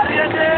على